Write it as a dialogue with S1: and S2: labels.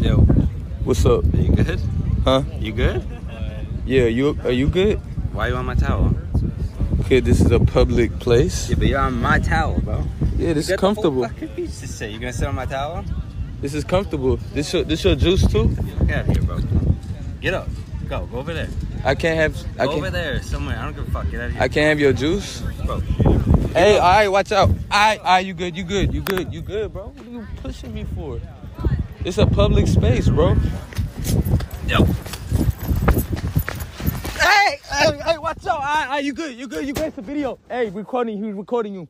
S1: Yo,
S2: What's up?
S1: are you good?
S2: Huh?
S1: You good?
S2: Yeah, you are you good?
S1: Why you on my towel?
S2: Kid, this is a public place.
S1: Yeah, but you're on my towel, bro.
S2: Yeah, this is
S1: Get the
S2: comfortable.
S1: fucking piece to sit. You gonna sit on my towel?
S2: This is comfortable. This your this your juice too?
S1: Get out of here, bro. Get up. Go. Go over there.
S2: I can't have
S1: Go over
S2: can't
S1: there somewhere. I don't give a fuck. Get out of here.
S2: I can't have your juice.
S1: Bro.
S2: Hey, all right, watch out. All right, all right, you good, you good, you good, you good, bro. What are you pushing me for? It's a public space, bro.
S1: Yo.
S2: Hey, hey, hey, watch out. All right, all right, you good, you good, you good. It's a video. Hey, recording you, recording you.